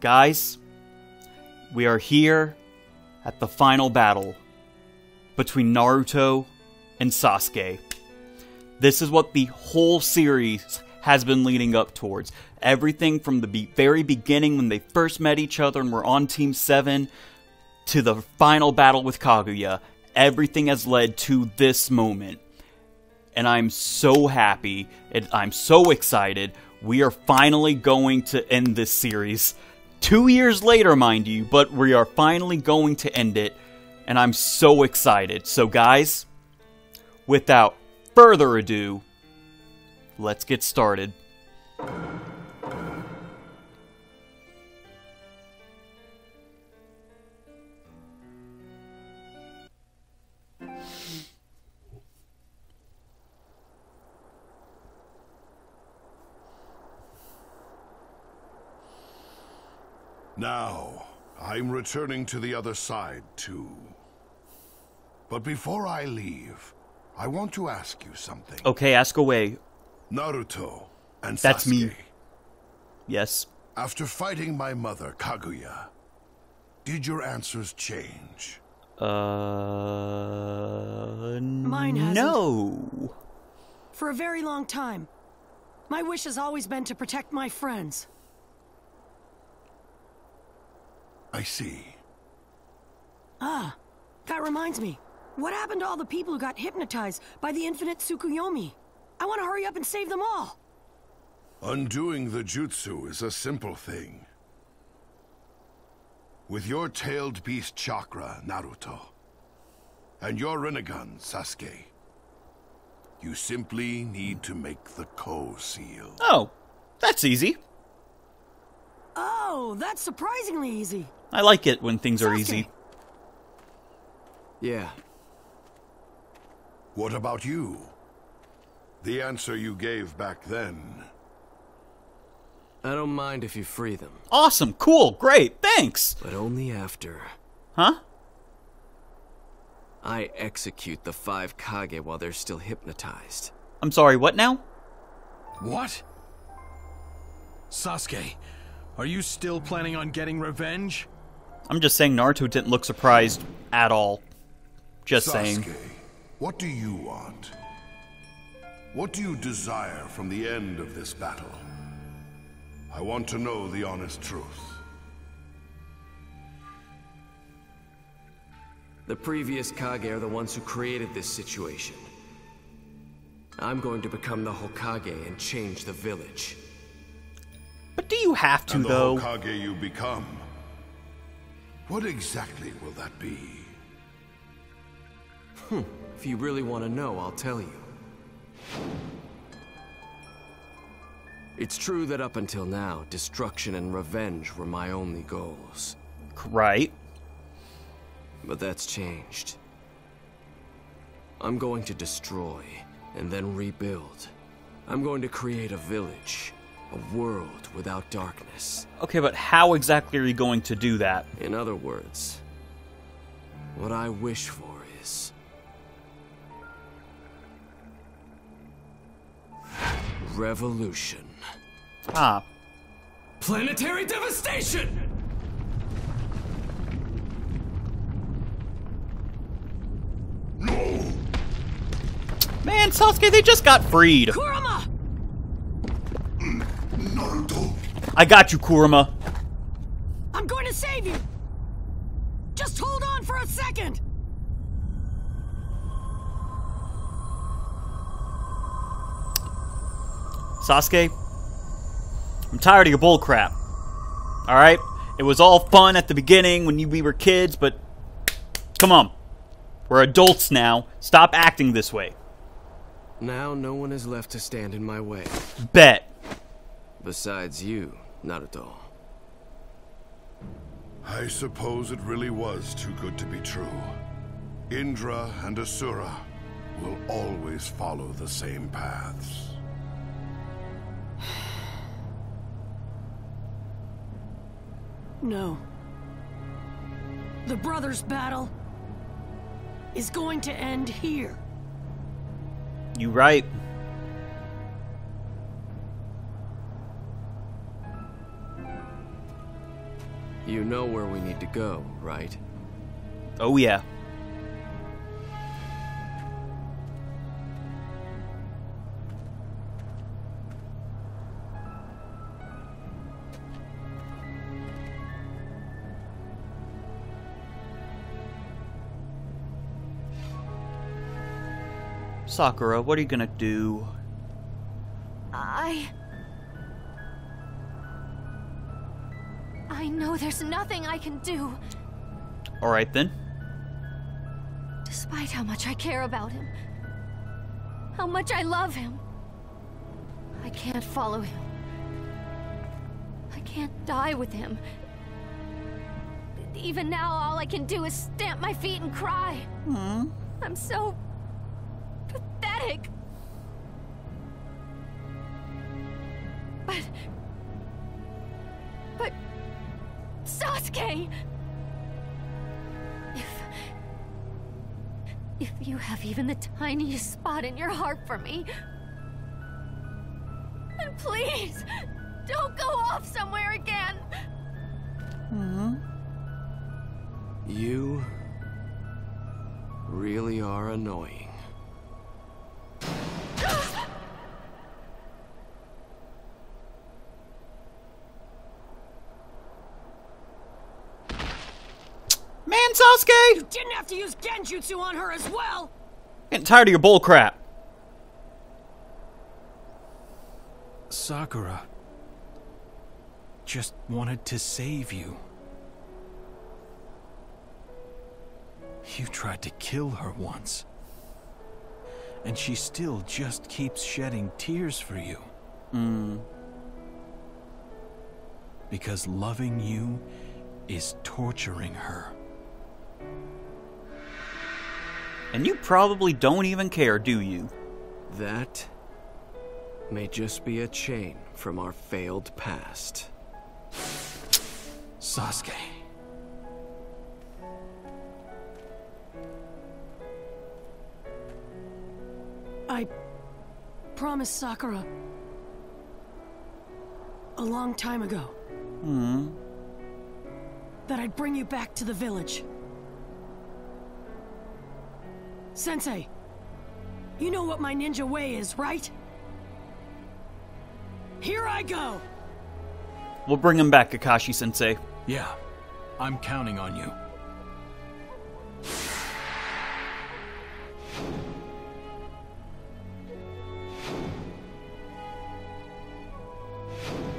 Guys, we are here at the final battle between Naruto and Sasuke. This is what the whole series has been leading up towards. Everything from the be- very beginning when they first met each other and were on Team 7 to the final battle with Kaguya, everything has led to this moment. And I'm so happy and I'm so excited. We are finally going to end this series. Two years later, mind you, but we are finally going to end it. And I'm so excited. So, guys, without further ado, let's get started. Now, I'm returning to the other side, too. But before I leave, I want to ask you something. Okay, ask away. Naruto and That's Sasuke, me. Yes. after fighting my mother, Kaguya, did your answers change? Uh. Mine hasn't. No. For a very long time. My wish has always been to protect my friends. I see. Ah, that reminds me. What happened to all the people who got hypnotized by the infinite Tsukuyomi? I want to hurry up and save them all. Undoing the jutsu is a simple thing. With your tailed beast chakra, Naruto, and your Rinnegan, Sasuke, you simply need to make the Ko seal. Oh, that's easy. Oh, that's surprisingly easy. I like it when things are easy. Yeah, What about you? The answer you gave back then. I don't mind if you free them, Awesome, cool, great, thanks. but only after Huh? I execute the five Kage while they're still hypnotized. I'm sorry, what now? What? Sasuke, are you still planning on getting revenge? I'm just saying Naruto didn't look surprised at all. Just saying. What do you want? What do you desire from the end of this battle? I want to know the honest truth. The previous Kage are the ones who created this situation. I'm going to become the Hokage and change the village. But do you have to, and the though? Hokage you become. What exactly will that be? Hmm. If you really want to know, I'll tell you. It's true that up until now, destruction and revenge were my only goals. Right. But that's changed. I'm going to destroy and then rebuild. I'm going to create a village, a world without darkness. Okay, but how exactly are you going to do that? In other words, what I wish for is. Revolution. Ah, Planetary devastation! No Man, Sasuke, they just got freed. Kurama! Naruto! I got you, Kurama. I'm going to save you! Just hold on for a second! Sasuke, I'm tired of your bullcrap. Alright? It was all fun at the beginning when we were kids, but come on. We're adults now. Stop acting this way. Now no one is left to stand in my way. Bet. Besides you, Naruto. I suppose it really was too good to be true. Indra and Asura will always follow the same paths. No. The brothers' battle is going to end here. You right. You know where we need to go, right? Oh, yeah. Sakura, what are you gonna do? I. I know there's nothing I can do, Alright then. despite how much I care about him. How much I love him. I can't follow him. I can't die with him. Even now, all I can do is stamp my feet and cry. Hmm? I'm so pathetic. Have even the tiniest spot in your heart for me. Then please! Don't go off somewhere again! You really are annoying. Man, Sasuke! Didn't have to use Genjutsu on her as well! Getting tired of your bull crap. Sakura just wanted to save you. You tried to kill her once. And she still just keeps shedding tears for you. Mm. Because loving you is torturing her. And you probably don't even care, do you? That may just be a chain from our failed past. Sasuke. I promised Sakura a long time ago hmm. that I'd bring you back to the village. Sensei, you know what my ninja way is, right? Here I go! We'll bring him back, Kakashi sensei. Yeah, I'm counting on you.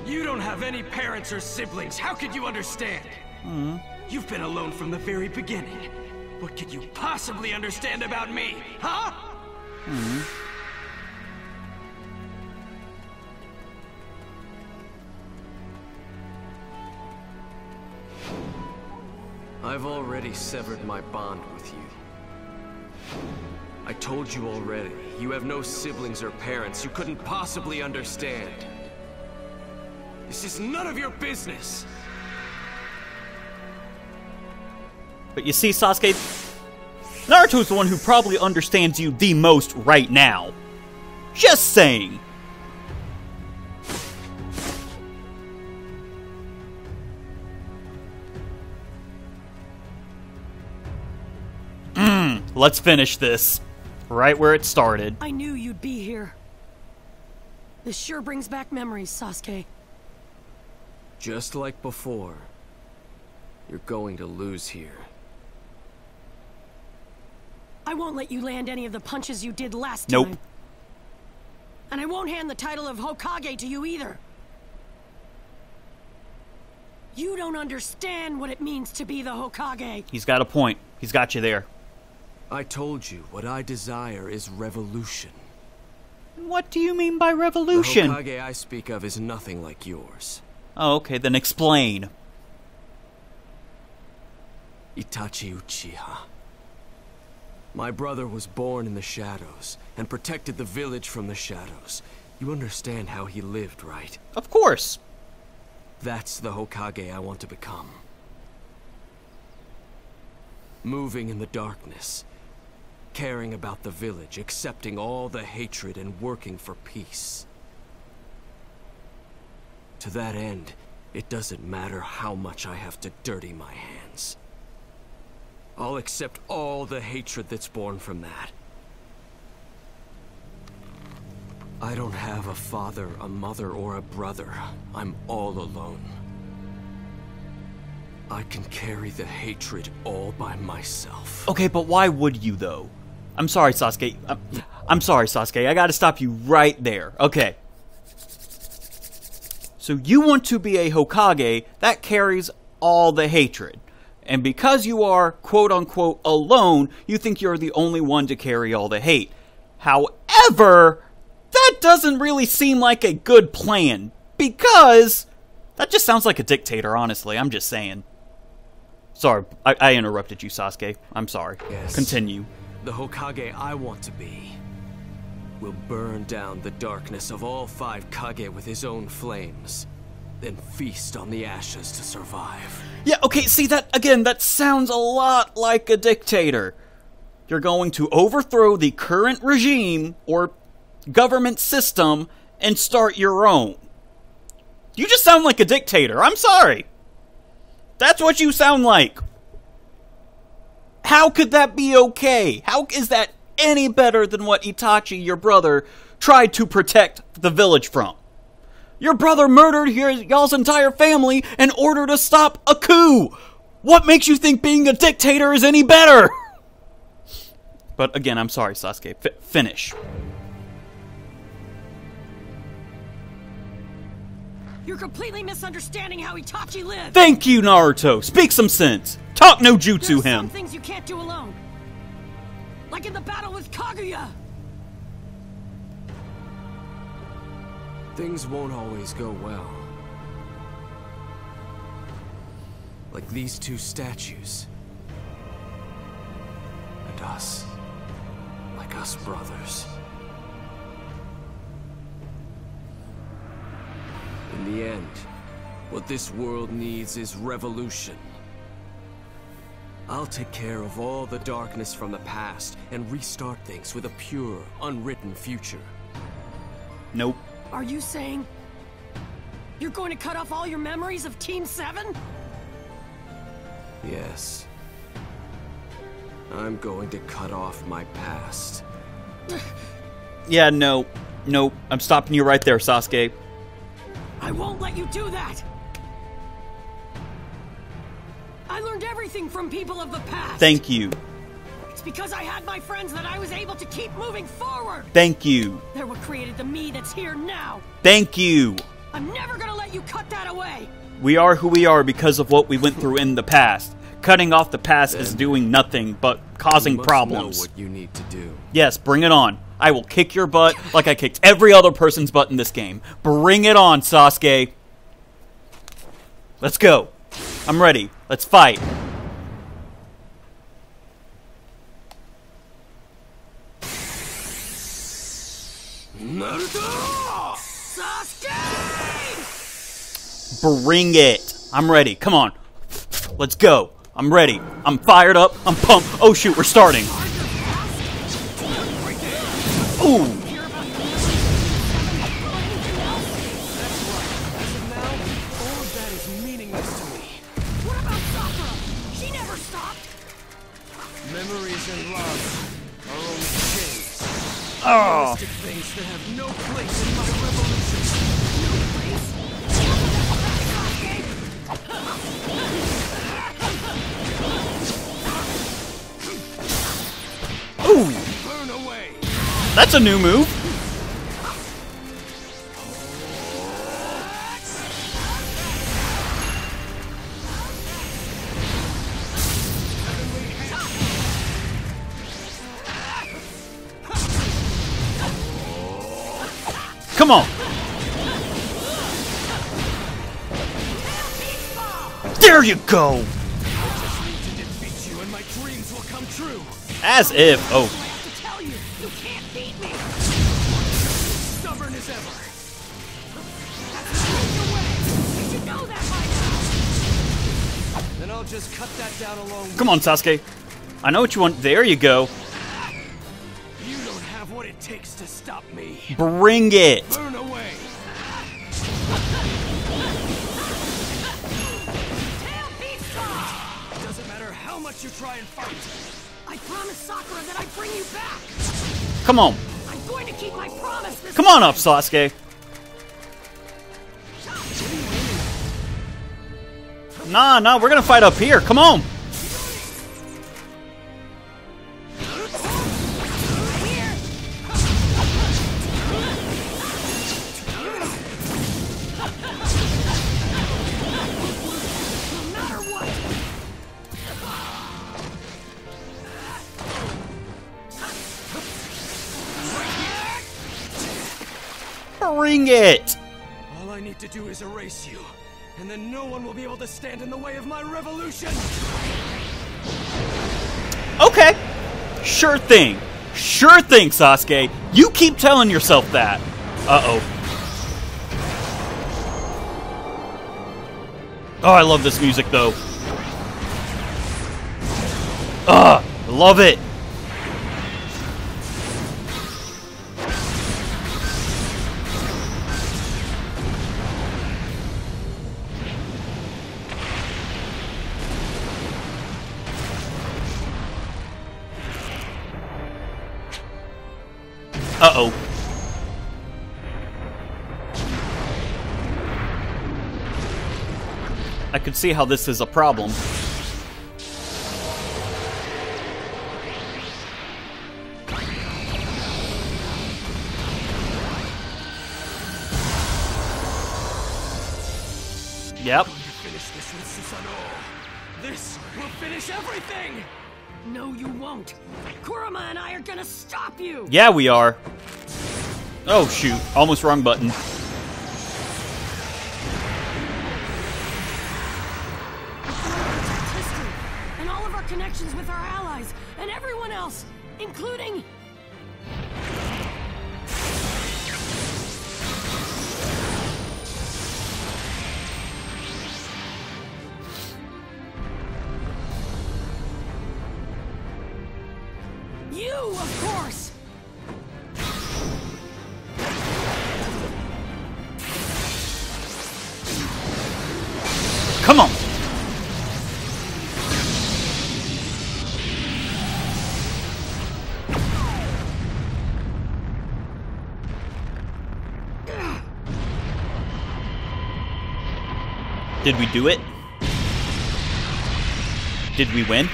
You don't have any parents or siblings. How could you understand? Hmm. You've been alone from the very beginning. What could you possibly understand about me, huh? Hmm. I've already severed my bond with you. I told you already, you have no siblings or parents. You couldn't possibly understand. This is none of your business. But you see, Sasuke, Naruto's the one who probably understands you the most right now. Just saying. Mm, let's finish this. Right where it started. I knew you'd be here. This sure brings back memories, Sasuke. Just like before, you're going to lose here. I won't let you land any of the punches you did last Nope. time. Nope. And I won't hand the title of Hokage to you either. You don't understand what it means to be the Hokage. He's got a point. He's got you there. I told you, what I desire is revolution. What do you mean by revolution? The revolution? Hokage I speak of is nothing like yours. Oh, okay, then explain. Itachi Uchiha. My brother was born in the shadows and protected the village from the shadows. You understand how he lived, right? Of course. That's the Hokage I want to become. Moving in the darkness, caring about the village, accepting all the hatred and working for peace. To that end, It doesn't matter how much I have to dirty my hands. I'll accept all the hatred that's born from that. I don't have a father, a mother, or a brother. I'm all alone. I can carry the hatred all by myself. Okay, but why would you though? I'm sorry, Sasuke. I'm, I'm sorry, Sasuke. I gotta stop you right there. Okay. So you want to be a Hokage that carries all the hatred. And because you are, quote unquote, alone, you think you're the only one to carry all the hate. However, that doesn't really seem like a good plan. Because that just sounds like a dictator, honestly. I'm just saying. Sorry, I, I interrupted you, Sasuke. I'm sorry. Yes. Continue. The Hokage I want to be will burn down the darkness of all five Kage with his own flames, then feast on the ashes to survive. Yeah, okay, see that again, that sounds a lot like a dictator. You're going to overthrow the current regime or government system and start your own. You just sound like a dictator. I'm sorry. That's what you sound like. How could that be okay? How is that any better than what Itachi, your brother, tried to protect the village from? Your brother murdered y'all's entire family in order to stop a coup. What makes you think being a dictator is any better? But again, I'm sorry, Sasuke. F- finish. You're completely misunderstanding how Itachi lived. Thank you, Naruto. Speak some sense. Talk no jutsu him. some things you can't do alone. Like in the battle with Kaguya. Things won't always go well. Like these two statues. And us. Like us brothers. In the end, what this world needs is revolution. I'll take care of all the darkness from the past and restart things with a pure, unwritten future. Nope. Are you saying you're going to cut off all your memories of Team 7? Yes. I'm going to cut off my past. Yeah, no. Nope. I'm stopping you right there, Sasuke. I won't let you do that. I learned everything from people of the past. Thank you. It's because I had my friends that I was able to keep moving forward. Thank you. They're what created the me that's here now. Thank you. I'm never gonna let you cut that away. We are who we are because of what we went through in the past. Cutting off the past is doing nothing but causing You must problems. Know what you need to do. Yes, bring it on. I will kick your butt like I kicked every other person's butt in this game. Bring it on, Sasuke. Let's go. I'm ready. Let's fight. Bring it. I'm ready. Come on. Let's go. I'm ready. I'm fired up. I'm pumped. Oh shoot, we're starting. Ooh. Now, That's a new move. Come on. There you go. As if. Oh, Come on, Sasuke. I know what you want. There you go. You don't have what it takes to stop me. Bring it. Burn away. Doesn't matter how much you try and fight. I promise Sakura that I bring you back. Come on. I'm going to keep my promise. Come on up, Sasuke. Nah, nah, we're gonna fight up here. Come on. Bring it. All I need to do is erase you, and then no one will be able to stand in the way of my revolution. Okay. Sure thing. Sure thing, Sasuke. You keep telling yourself that. Uh-oh. Oh, I love this music, though. Ugh, love it. See how this is a problem. Yep. Finish this with Susanoo. This will finish everything. No, you won't. Kurama and I are gonna stop you. Yeah, we are. Oh, shoot. Almost wrong button. Come on. Did we do it? Did we win?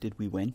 Did we win?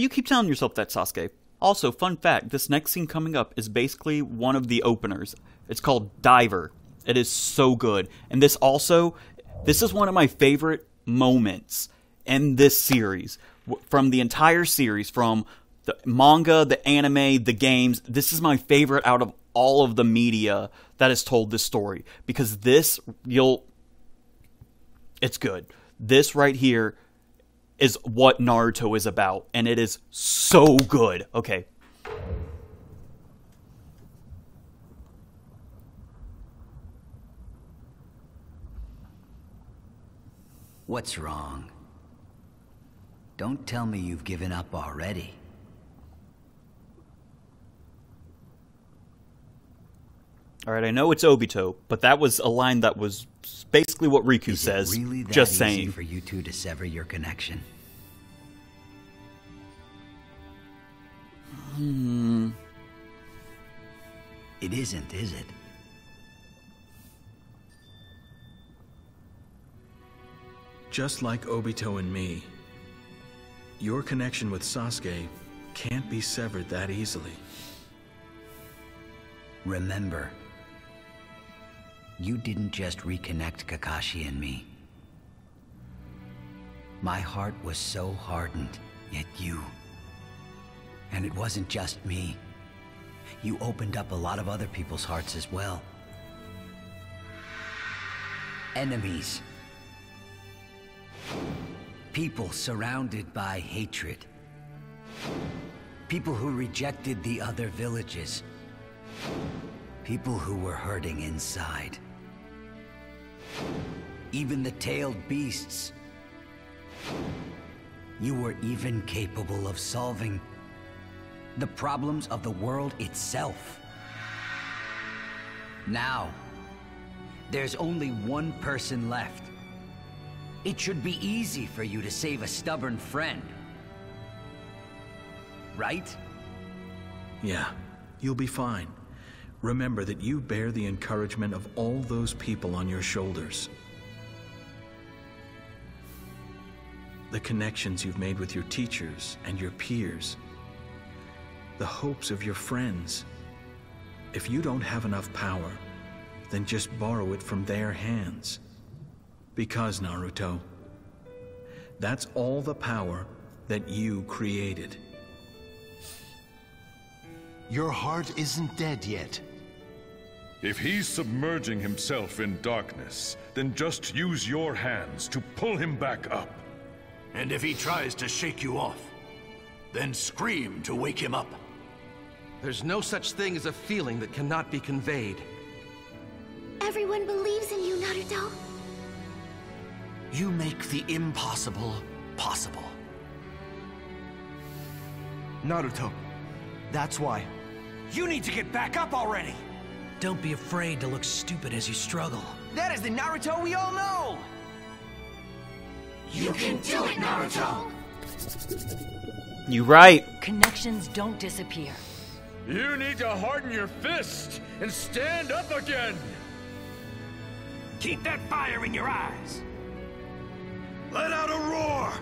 keep telling yourself that, Sasuke. Also, fun fact this next scene coming up is basically one of the openers. It's called Diver. It is so good. And this also, this is one of my favorite moments in this series. From the entire series, from the manga, the anime, the games, this is my favorite out of all of the media that has told this story. Because this, you'll, it's good. This right here is what Naruto is about, and it is so good. Okay. What's wrong? Don't tell me you've given up already. All right, I know it's Obito, but that was a line that was basically what Riku Is says. it really that just easy saying. for you two to sever your connection? Hmm. It isn't, is it? Just like Obito and me, your connection with Sasuke can't be severed that easily. Remember, you didn't just reconnect Kakashi and me. My heart was so hardened, yet you. And it wasn't just me. You opened up a lot of other people's hearts as well. Enemies. People surrounded by hatred. People who rejected the other villages. People who were hurting inside. Even the tailed beasts. You were even capable of solving the problems of the world itself. Now, there's only one person left. It should be easy for you to save a stubborn friend. Right? Yeah, you'll be fine. Remember that you bear the encouragement of all those people on your shoulders. The connections you've made with your teachers and your peers. The hopes of your friends. If you don't have enough power, then just borrow it from their hands. Because, Naruto, that's all the power that you created. Your heart isn't dead yet. If he's submerging himself in darkness, then just use your hands to pull him back up. And if he tries to shake you off, then scream to wake him up. There's no such thing as a feeling that cannot be conveyed. Everyone believes in you, Naruto. You make the impossible possible. Naruto, that's why. You need to get back up already! Don't be afraid to look stupid as you struggle. That is the Naruto we all know! You can do it, Naruto! You right. Connections don't disappear. You need to harden your fist and stand up again! Keep that fire in your eyes! Let out a roar!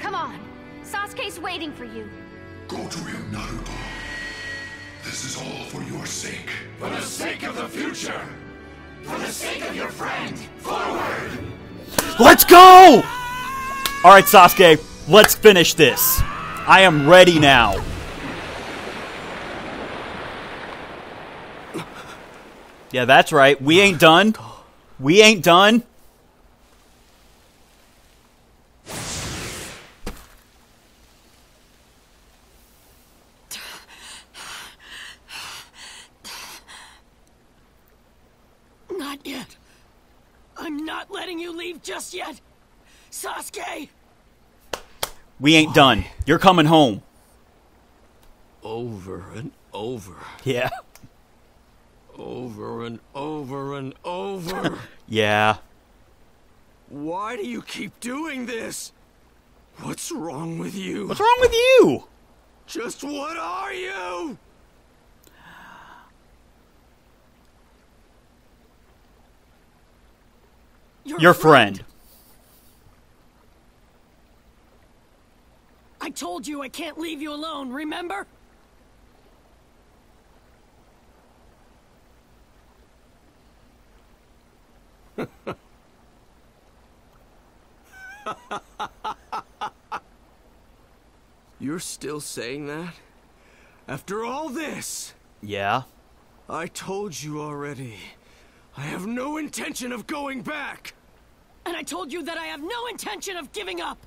Come on. Sasuke's waiting for you. Go to him, Naruto. This is all for your sake. For the sake of the future! For the sake of your friend! Forward! Let's go! Alright, Sasuke, let's finish this. I am ready now. Yeah, that's right. We ain't done. We ain't done. Not yet. I'm not letting you leave just yet. Sasuke! We ain't done. You're coming home. Over and over, Yeah. over and over and over. Yeah. Why do you keep doing this? What's wrong with you? What's wrong with you? Just what are you? Your, Your friend. I told you I can't leave you alone, remember? You're still saying that? After all this? Yeah. I told you already. I have no intention of going back! And I told you that I have no intention of giving up!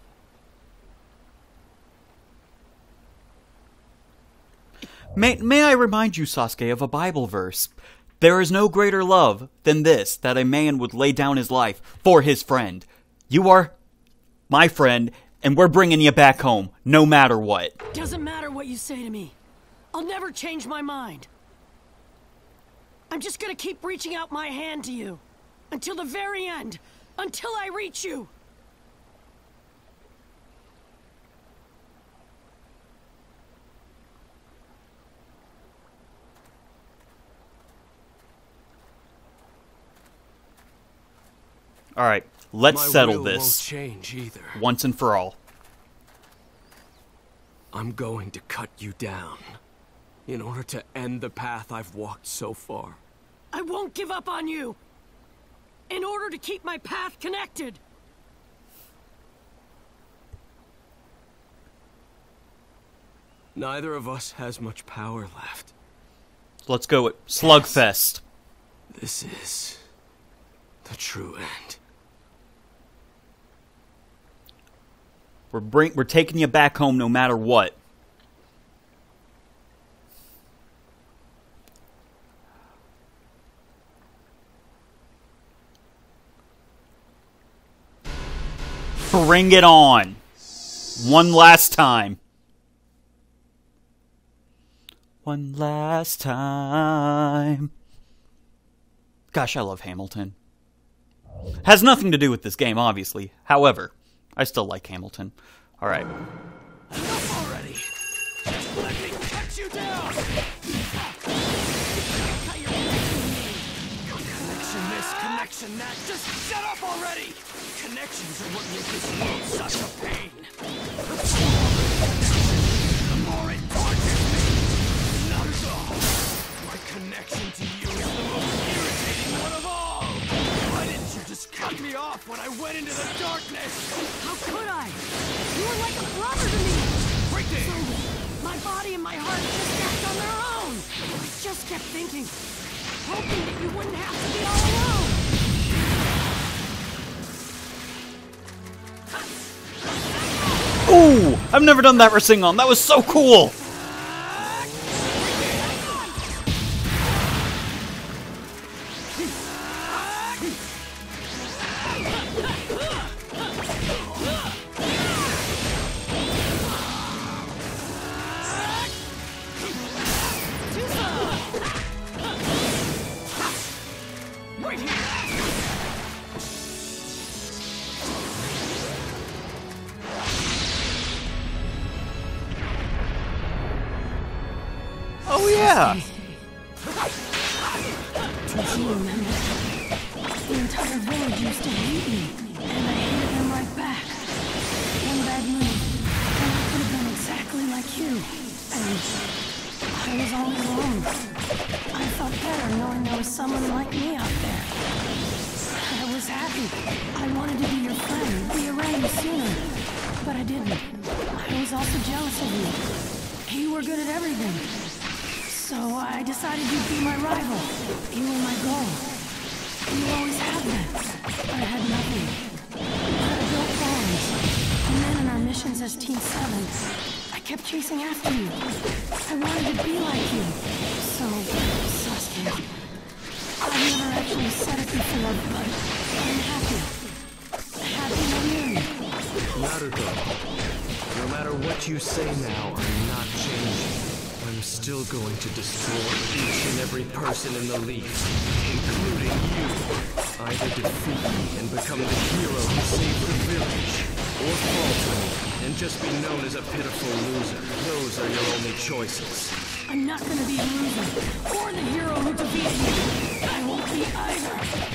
May, may I remind you, Sasuke, of a Bible verse? There is no greater love than this, that a man would lay down his life for his friend. You are my friend, and we're bringing you back home, no matter what. Doesn't matter what you say to me. I'll never change my mind. I'm just gonna keep reaching out my hand to you. Until the very end. Until I reach you. All right, let's My settle this change either. once and for all. I'm going to cut you down. In order to end the path I've walked so far. I won't give up on you! In order to keep my path connected! Neither of us has much power left. Let's go with Slugfest. This is the true end. We're bring we're taking you back home no matter what. Bring it on. One last time. One last time. Gosh, I love Hamilton. Has nothing to do with this game, obviously. However, I still like Hamilton. All right. Already. Let me cut you down. Connection that. Just shut up already. Connections are what make this world such a pain. The more it tortures me. Naruto, my connection to you is the most irritating one of all. Why didn't you just cut me off when I went into the darkness? How could I? You were like a brother to me! Right there! So, my body and my heart just act on their own! I just kept thinking, hoping that you wouldn't have to be all alone! Ooh! I've never done that Rasengan. That was so cool! In the League, including you. Either defeat me and become the hero who saved the village, or fall to me and just be known as a pitiful loser. Those are your only choices. I'm not gonna be a loser, or the hero who defeated you. I won't be either.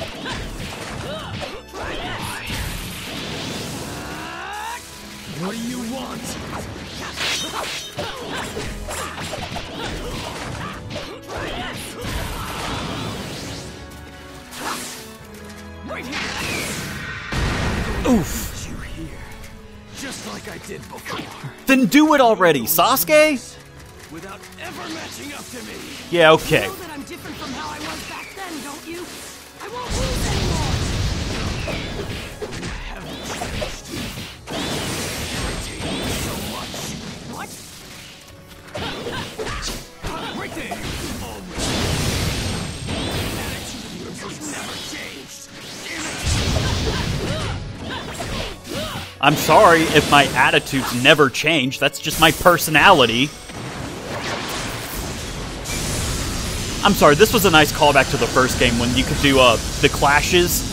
Like I did before. Then do it already, Sasuke? Without ever matching up to me. Yeah, okay. You know that I'm different from how I was back then, don't you? I won't lose anymore! You haven't changed. I'm sorry if my attitudes never change. That's just my personality. I'm sorry, this was a nice callback to the first game when you could do uh, the clashes.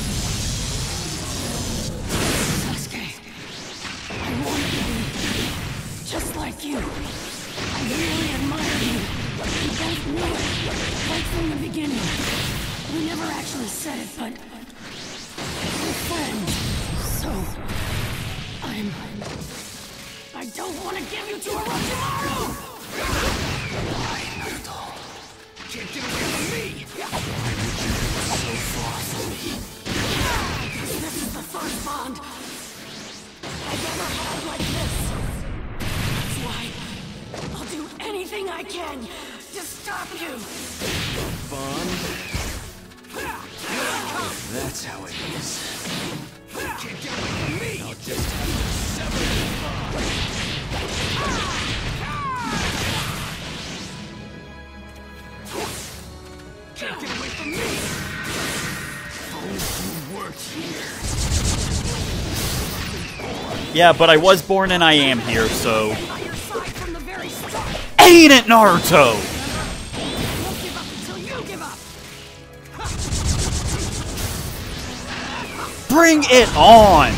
Yeah, but I was born and I am here, so. Ain't it, Naruto? Bring it on!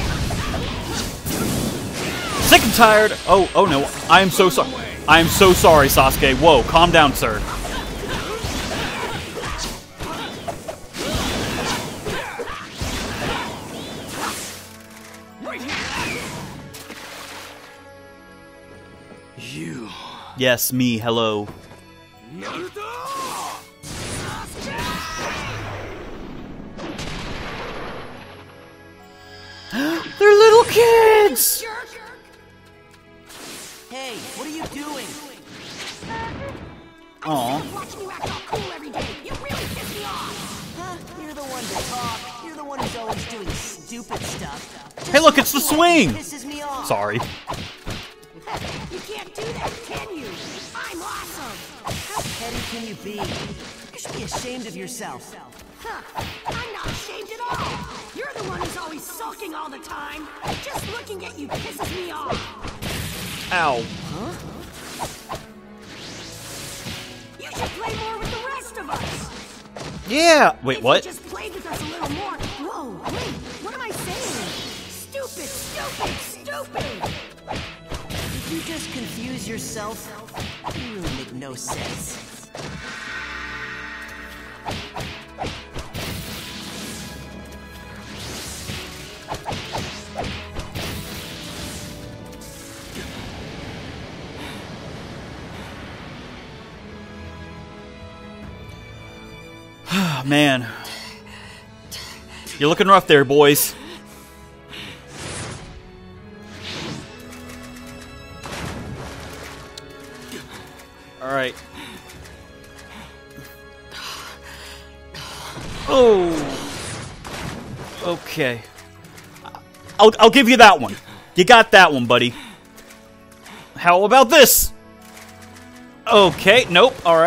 Sick and tired. Oh, oh no. I am so sorry. I am so sorry, Sasuke. Whoa, calm down, sir. Yes, me. Hello. They're little kids. Hey, what are you doing? Aw. Watching you act all cool every day. You really piss me off. Huh? You're the one to talk. You're the one who's always doing stupid stuff. Hey, look, it's the swing. Sorry. You can't do that, can you? I'm awesome. How petty can you be? You should be ashamed of yourself. Huh. I'm not ashamed at all. You're the one who's always sulking all the time. Just looking at you pisses me off. Ow. Huh? You should play more with the rest of us. Yeah. Wait, If what? You just played with us a little more. Whoa, wait, what am I saying? Stupid, stupid, stupid. You just confuse yourself? You make no sense. Man. You're looking rough there, boys. All right. Oh. Okay. I'll I'll give you that one. You got that one, buddy. How about this? Okay, nope. All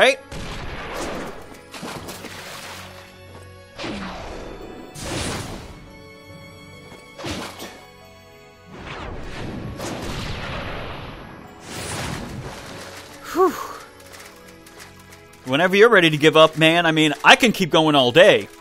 Whenever you're ready to give up, man, I mean, I can keep going all day.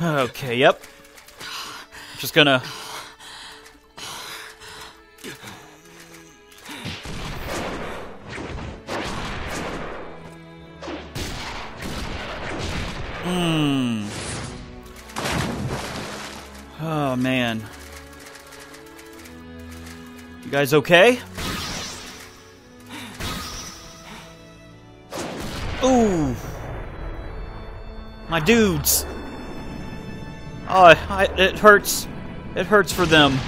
Okay, yep. Just gonna guys okay? Ooh. My dudes. Oh, I, it hurts. It hurts for them.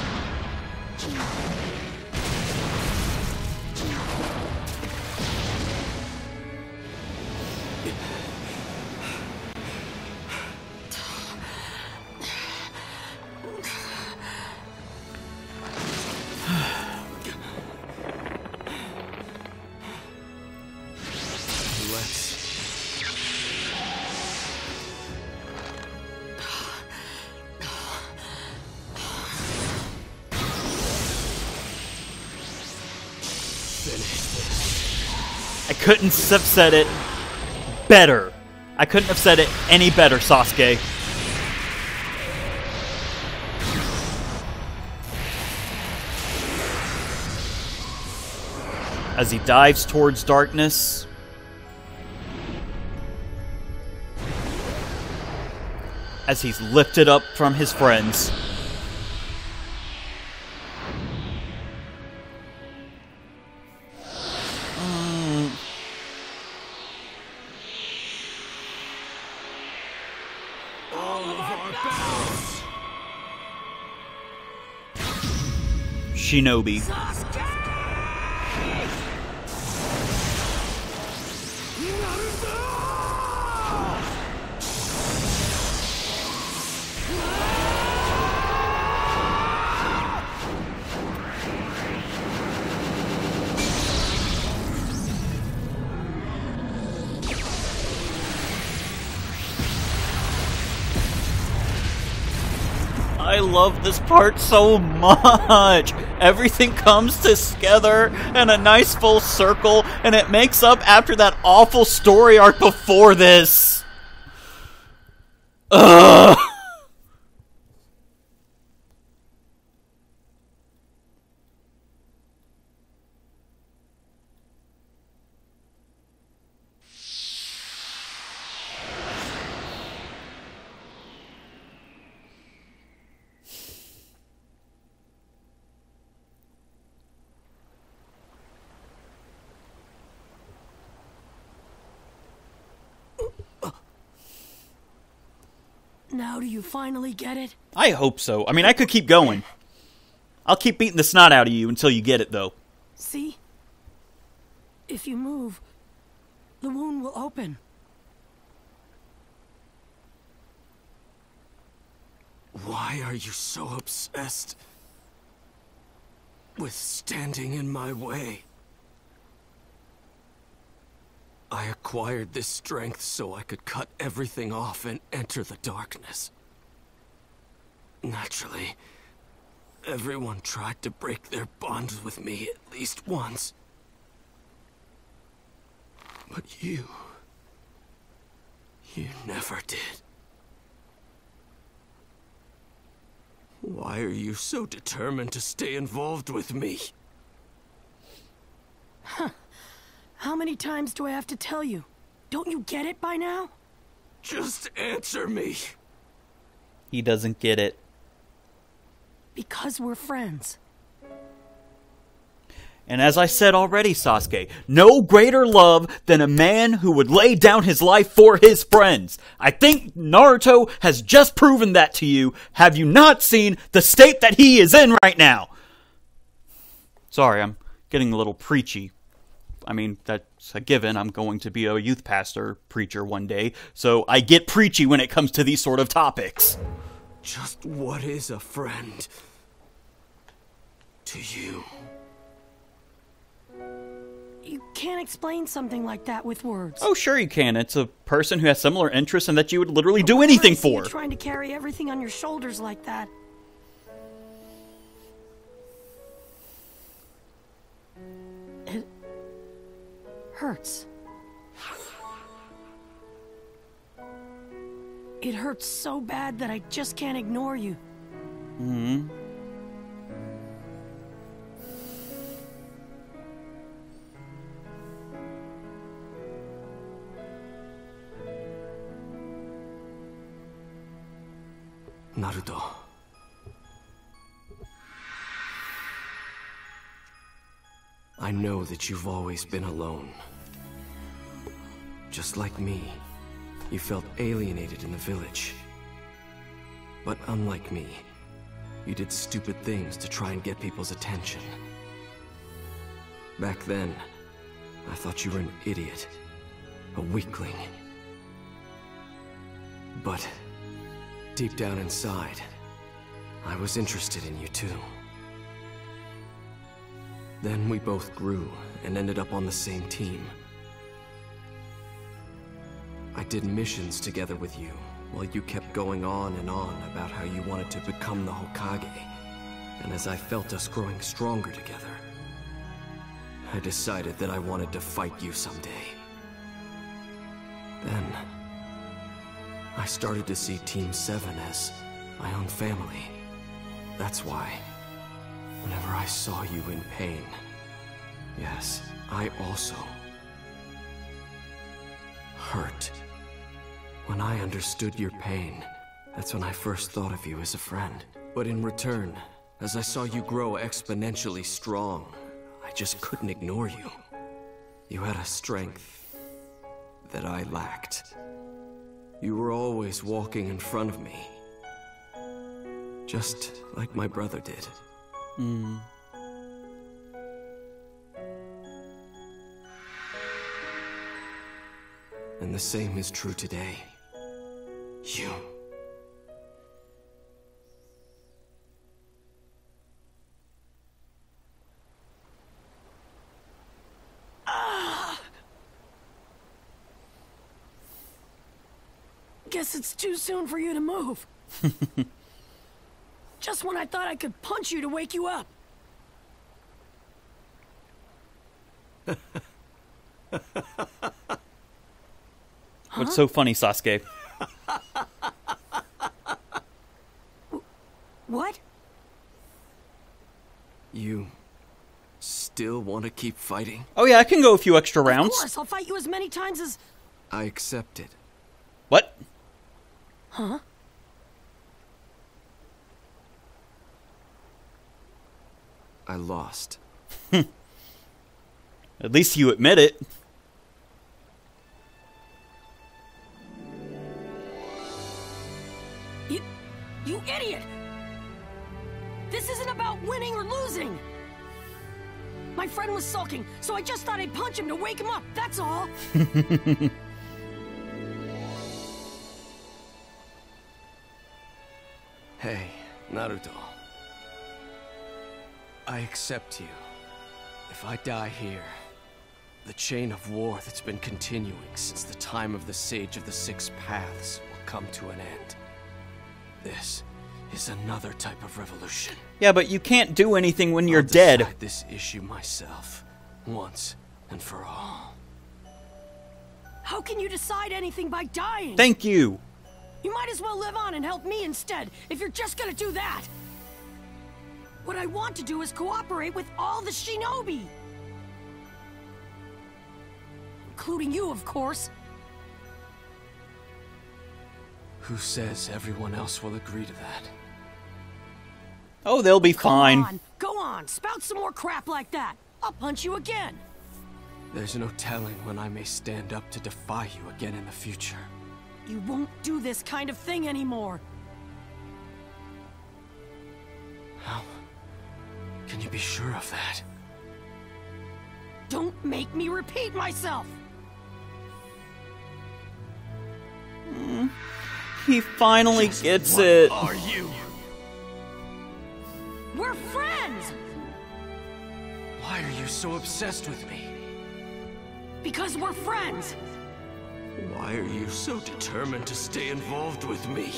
I couldn't have said it better. I couldn't have said it any better, Sasuke. As he dives towards darkness, as he's lifted up from his friends. Shinobi. Love this part so much. Everything comes together in a nice full circle, and it makes up after that awful story arc before this. Ugh. Now do you finally get it? I hope so. I mean, I could keep going. I'll keep beating the snot out of you until you get it, though. See? If you move, the wound will open. Why are you so obsessed with standing in my way? I acquired this strength so I could cut everything off and enter the darkness. Naturally, everyone tried to break their bonds with me at least once. But you... You never did. Why are you so determined to stay involved with me? Huh. How many times do I have to tell you? Don't you get it by now? Just answer me. He doesn't get it. Because we're friends. And as I said already, Sasuke, no greater love than a man who would lay down his life for his friends. I think Naruto has just proven that to you. Have you not seen the state that he is in right now? Sorry, I'm getting a little preachy. I mean, that's a given. I'm going to be a youth pastor preacher one day, so I get preachy when it comes to these sort of topics. Just what is a friend to you? You can't explain something like that with words. Oh, sure you can. It's a person who has similar interests and that you would literally do anything I you for. trying to carry everything on your shoulders like that. It hurts. It hurts so bad that I just can't ignore you. hmm I know that you've always been alone. Just like me, you felt alienated in the village. But unlike me, you did stupid things to try and get people's attention. Back then, I thought you were an idiot, a weakling. But deep down inside, I was interested in you too. Then we both grew and ended up on the same team. I did missions together with you, while you kept going on and on about how you wanted to become the Hokage. And as I felt us growing stronger together, I decided that I wanted to fight you someday. I started to see Team 7 as my own family. That's why, whenever I saw you in pain, yes, I also hurt. When I understood your pain, that's when I first thought of you as a friend. But in return, as I saw you grow exponentially strong, I just couldn't ignore you. You had a strength that I lacked. You were always walking in front of me. Just like my brother did. Hmm. And the same is true today. You. Guess it's too soon for you to move. Just when I thought I could punch you to wake you up. What's so funny, Sasuke? What? You still want to keep fighting? Oh yeah, I can go a few extra rounds. Of rounds. course, I'll fight you as many times as... I accept it. What? Huh? I lost. At least you admit it. You... You idiot! This isn't about winning or losing! My friend was sulking, so I just thought I'd punch him to wake him up, that's all! accept you. If I die here, the chain of war that's been continuing since the time of the Sage of the Six Paths will come to an end. This is another type of revolution. Yeah, but you can't do anything when you're I'll dead. decide this issue myself, once and for all. How can you decide anything by dying? Thank you. You might as well live on and help me instead, if you're just gonna do that! What I want to do is cooperate with all the shinobi! Including you, of course. Who says everyone else will agree to that? Oh, they'll be fine. On, go on, spout some more crap like that! I'll punch you again! There's no telling when I may stand up to defy you again in the future. You won't do this kind of thing anymore! How can you be sure of that? Don't make me repeat myself! He finally gets it. Are you? We're friends! Why are you so obsessed with me? Because we're friends! Why are you so determined to stay involved with me?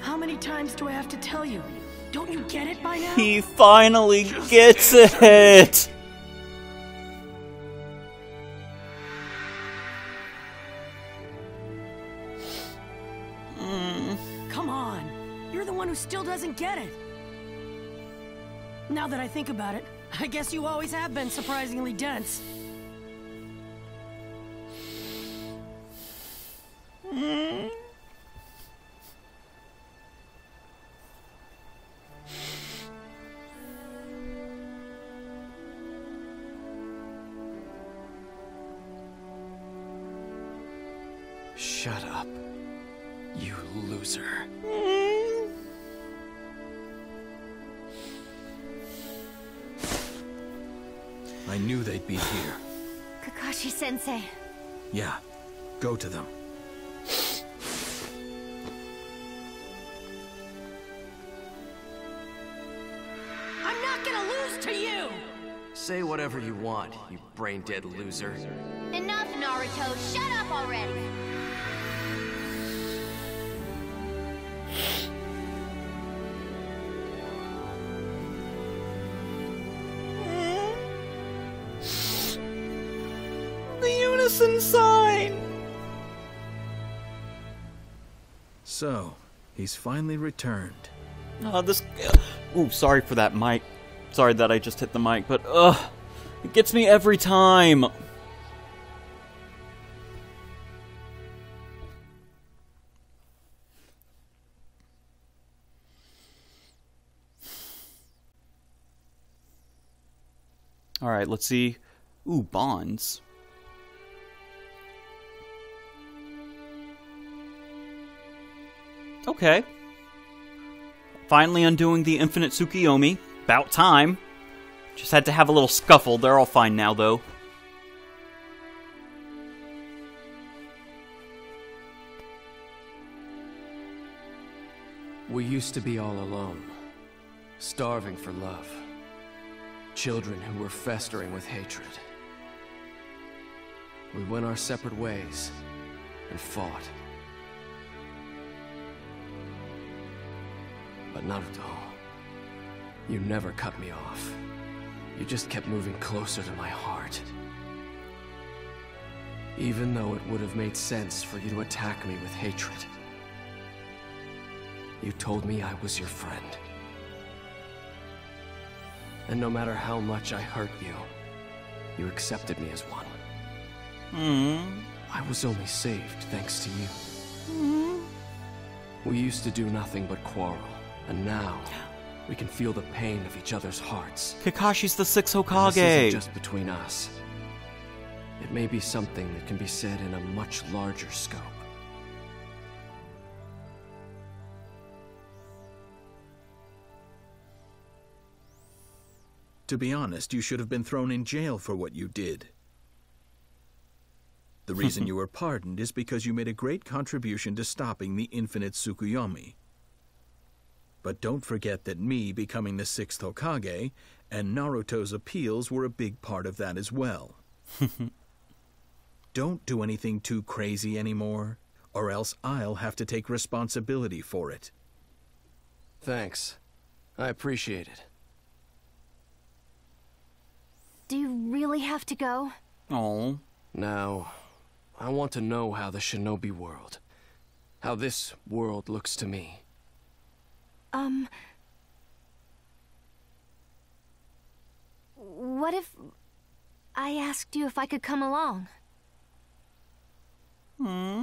How many times do I have to tell you? Don't you get it by now? He finally gets it. Come on. You're the one who still doesn't get it. Now that I think about it, I guess you always have been surprisingly dense. Shut loser. I knew they'd be here. Kakashi-sensei. Yeah, go to them. I'm not gonna lose to you! Say whatever you want, you brain-dead loser. Enough, Naruto. Shut up already. Unison sign. So, he's finally returned. Oh, this. Uh, ooh, sorry for that mic. Sorry that I just hit the mic, but ugh, it gets me every time. All right, let's see. Ooh, bonds. Okay. Finally undoing the infinite Tsukuyomi. About time. Just had to have a little scuffle. They're all fine now, though. We used to be all alone, starving for love. Children who were festering with hatred. We went our separate ways and fought. But not at all. you never cut me off. You just kept moving closer to my heart. Even though it would have made sense for you to attack me with hatred. You told me I was your friend. And no matter how much I hurt you, you accepted me as one. Hmm. I was only saved thanks to you. We used to do nothing but quarrel, and now we can feel the pain of each other's hearts. Kakashi's the sixth And This Hokage. isn't just between us. It may be something that can be said in a much larger scope. To be honest, you should have been thrown in jail for what you did. The reason you were pardoned is because you made a great contribution to stopping the infinite Tsukuyomi. But don't forget that me becoming the sixth Hokage and Naruto's appeals were a big part of that as well. don't do anything too crazy anymore, or else I'll have to take responsibility for it. Thanks. I appreciate it. Do you really have to go? Oh. Now, I want to know how the shinobi world, how this world looks to me. Um. What if I asked you if I could come along?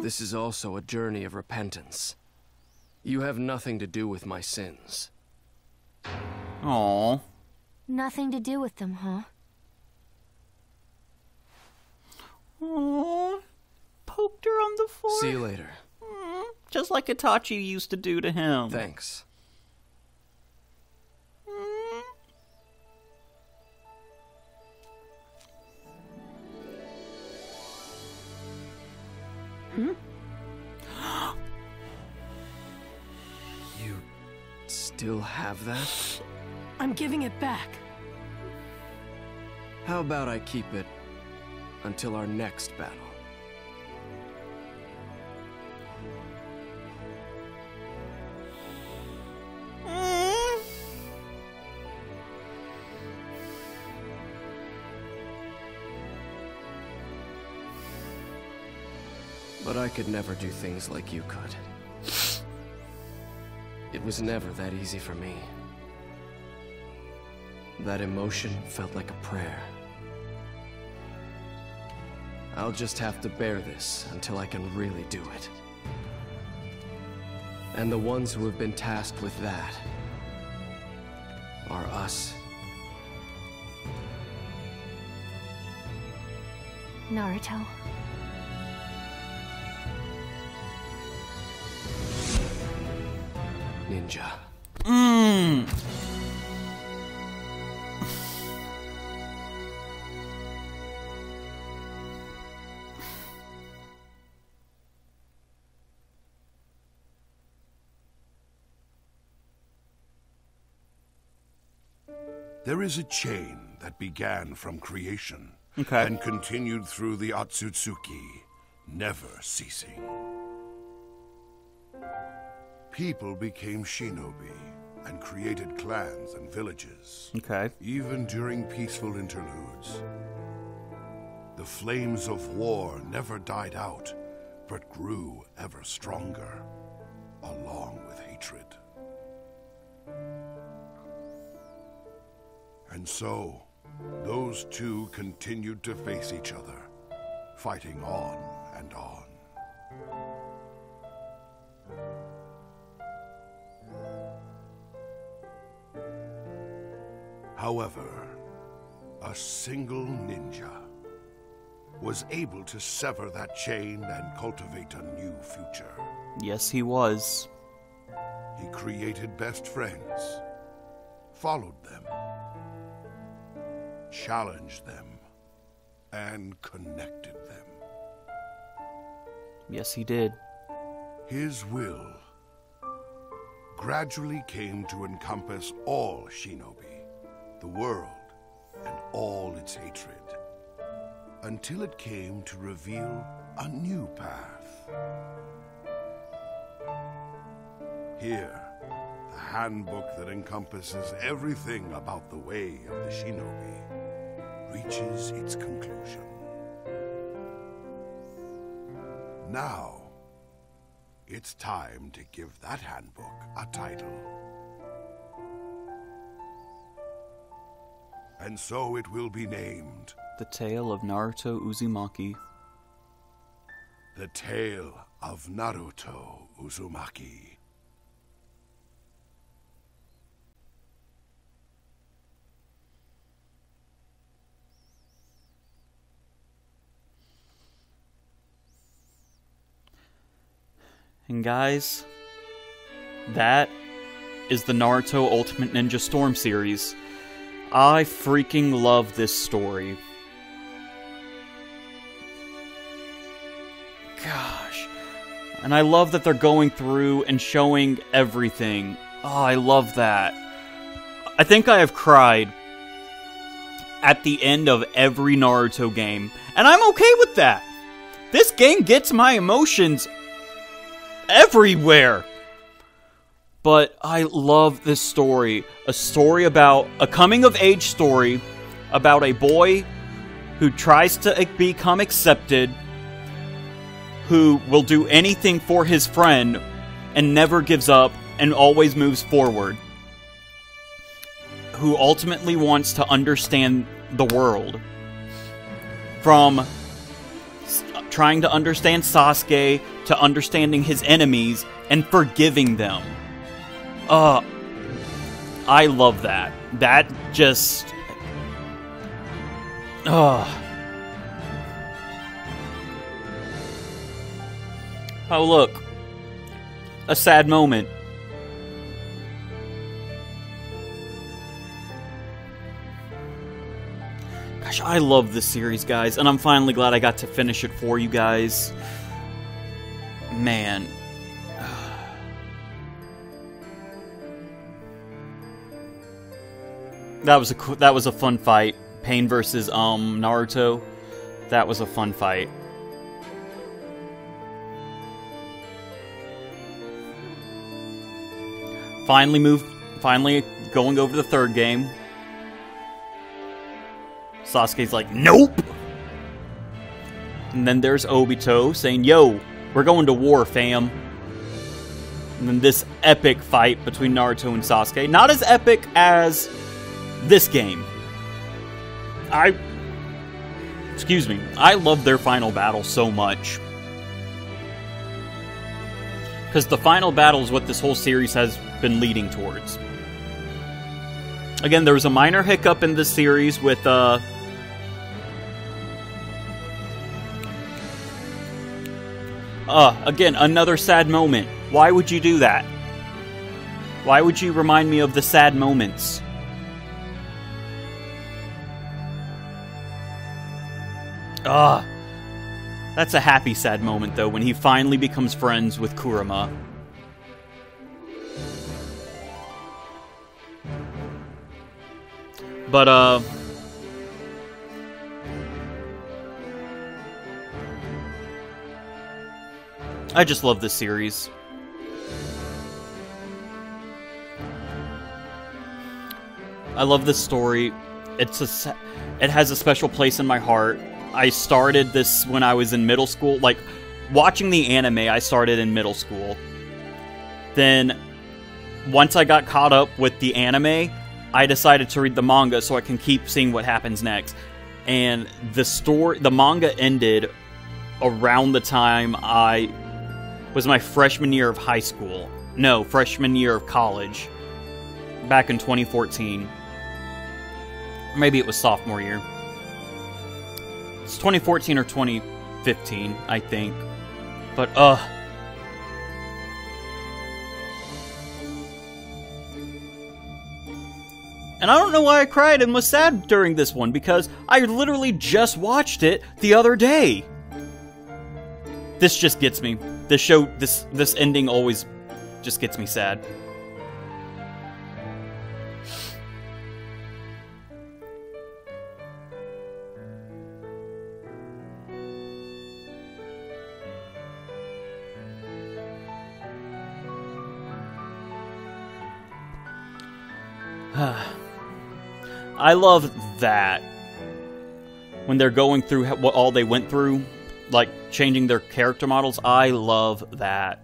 This is also a journey of repentance. You have nothing to do with my sins. Oh. Nothing to do with them, huh? Oh. Poked her on the forehead. See you later. Just like Itachi used to do to him. Thanks. You still have that? I'm giving it back. How about I keep it until our next battle? Could never do things like you could. It was never that easy for me. That emotion felt like a prayer. I'll just have to bear this until I can really do it. And the ones who have been tasked with that are us. Naruto. Ninja. Mmm. There is a chain that began from creation Okay. and continued through the Otsutsuki, never ceasing. People became shinobi and created clans and villages, Okay. even during peaceful interludes. The flames of war never died out, but grew ever stronger, along with hatred. And so, those two continued to face each other, fighting on and on. However, a single ninja was able to sever that chain and cultivate a new future. Yes, he was. He created best friends, followed them, challenged them, and connected them. Yes, he did. His will gradually came to encompass all shinobi, the world, and all its hatred, until it came to reveal a new path. Here, the handbook that encompasses everything about the way of the shinobi reaches its conclusion. Now, it's time to give that handbook a title. And so it will be named The Tale of Naruto Uzumaki. The Tale of Naruto Uzumaki. And guys, that is the Naruto Ultimate Ninja Storm series. I freaking love this story. Gosh. And I love that they're going through and showing everything. Oh, I love that. I think I have cried at the end of every Naruto game, and I'm okay with that. This game gets my emotions everywhere. But I love this story. A story about a coming of age story about a boy who tries to become accepted, who will do anything for his friend and never gives up and always moves forward, who ultimately wants to understand the world. From trying to understand Sasuke to understanding his enemies and forgiving them. Uh I love that. That just uh Oh look. A sad moment. Gosh, I love this series, guys, and I'm finally glad I got to finish it for you guys. Man. That was a that was a fun fight. Pain versus um Naruto. That was a fun fight. Finally moved finally going over the third game. Sasuke's like, "Nope." And then there's Obito saying, "Yo, we're going to war, fam." And then this epic fight between Naruto and Sasuke. Not as epic as this game. I. Excuse me. I love their final battle so much. Because the final battle is what this whole series has been leading towards. Again, there was a minor hiccup in this series with, uh. Uh, again, another sad moment. Why would you do that? Why would you remind me of the sad moments? Ah. That's a happy sad moment, though, when he finally becomes friends with Kurama. But, uh... I just love this series. I love this story. It's a it has a special place in my heart. I started this when I was in middle school. Like watching the anime, I started in middle school. Then once I got caught up with the anime, I decided to read the manga so I can keep seeing what happens next. And the story, the manga ended around the time I was my freshman year of high school. No, freshman year of college. Back in 2014. Maybe it was sophomore year. It's 2014 or 2015, I think. But, uh. And I don't know why I cried and was sad during this one, because I literally just watched it the other day. This just gets me. This show, this this ending always just gets me sad. I love that when they're going through what all they went through, like changing their character models. I love that.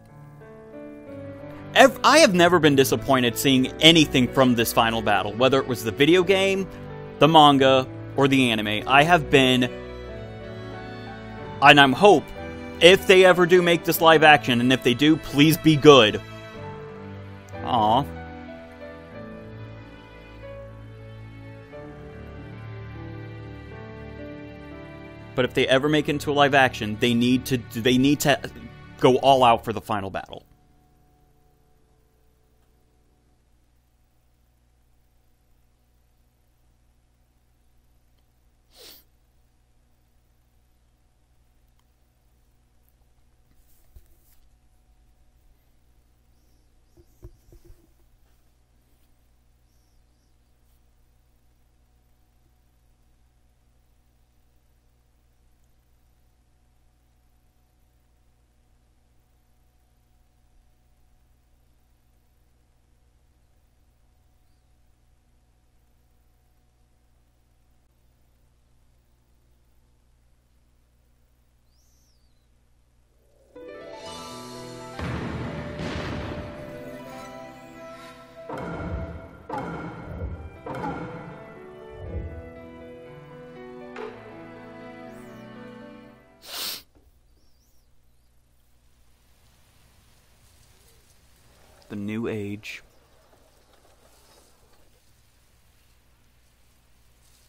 I have never been disappointed seeing anything from this final battle, whether it was the video game, the manga, or the anime. I have been, and I'm hope if they ever do make this live action, and if they do, please be good. Aw. But if they ever make it into a live action, they need to they need to go all out for the final battle.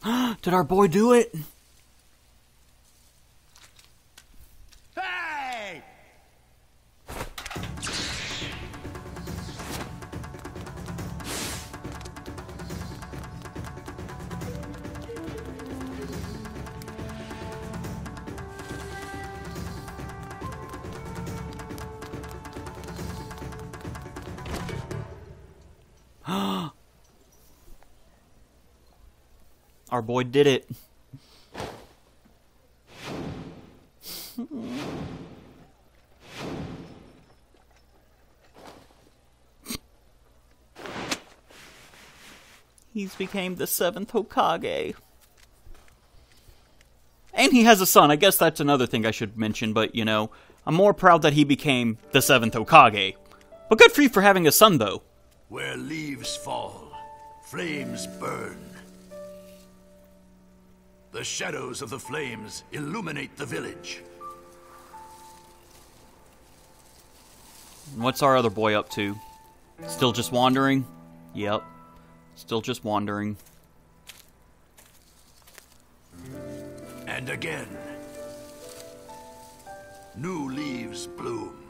Did our boy do it? Our boy did it. He's became the seventh Hokage. And he has a son. I guess that's another thing I should mention, but you know, I'm more proud that he became the seventh Hokage. But good for you for having a son, though. Where leaves fall, flames burn. The shadows of the flames illuminate the village. What's our other boy up to? Still just wandering? Yep. Still just wandering. And again. New leaves bloom.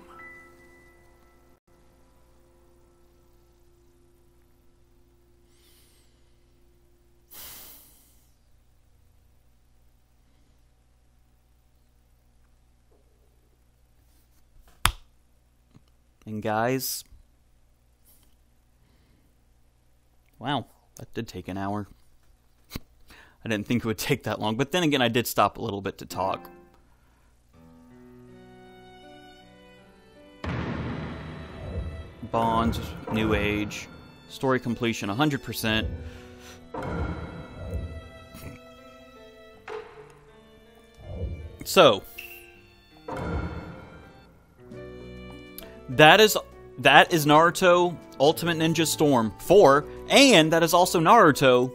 And guys, wow, that did take an hour. I didn't think it would take that long, but then again, I did stop a little bit to talk. Bond, New Age, story completion 100%. So, that is that is Naruto Ultimate Ninja Storm 4 and that is also Naruto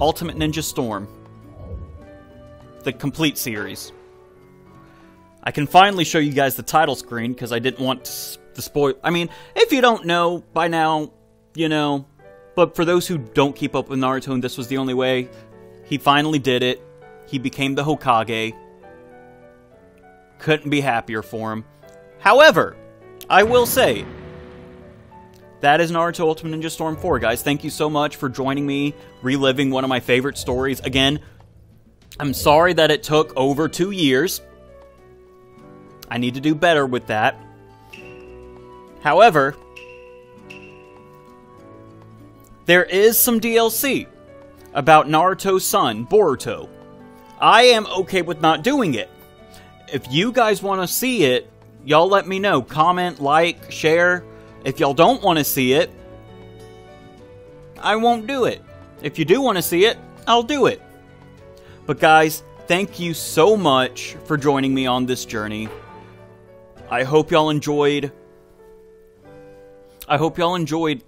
Ultimate Ninja Storm the complete series. I can finally show you guys the title screen because I didn't want to spoil I mean, if you don't know by now, you know, but for those who don't keep up with Naruto and this was the only way, he finally did it. He became the Hokage. Couldn't be happier for him. However, I will say, that is Naruto Ultimate Ninja Storm 4, guys. Thank you so much for joining me, reliving one of my favorite stories. Again, I'm sorry that it took over two years. I need to do better with that. However, there is some DLC about Naruto's son, Boruto. I am okay with not doing it. If you guys want to see it, y'all let me know. Comment, like, share. If y'all don't want to see it, I won't do it. If you do want to see it, I'll do it. But guys, thank you so much for joining me on this journey. I hope y'all enjoyed. I hope y'all enjoyed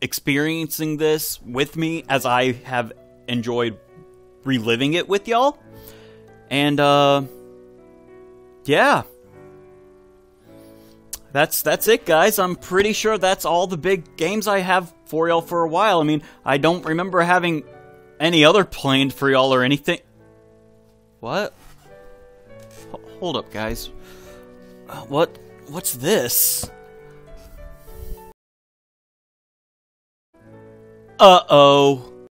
experiencing this with me as I have enjoyed reliving it with y'all. And uh yeah. That's that's it guys. I'm pretty sure that's all the big games I have for y'all for a while. I mean, I don't remember having any other planned for y'all or anything. What? H- hold up, guys. Uh, What what's this? Uh-oh.